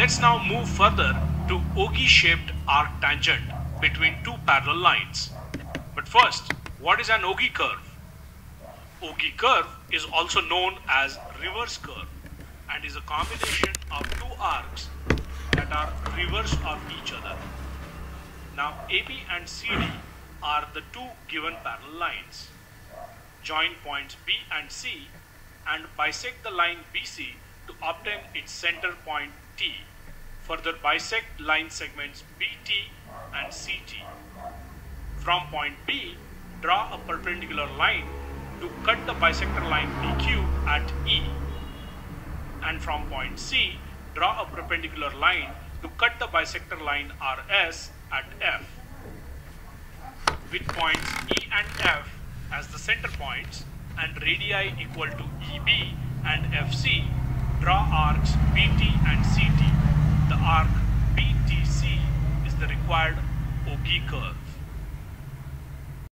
Let's now move further to Ogee-shaped arc tangent between two parallel lines. But first, what is an Ogee curve? Ogee curve is also known as reverse curve and is a combination of two arcs that are reverse of each other. Now AB and CD are the two given parallel lines. Join points B and C and bisect the line BC obtain its center point T. Further bisect line segments BT and CT. From point B, draw a perpendicular line to cut the bisector line PQ at E. And from point C, draw a perpendicular line to cut the bisector line RS at F. With points E and F as the center points and radii equal to EB and FC, draw arcs BT and CT. The arc BTC is the required Ogee curve.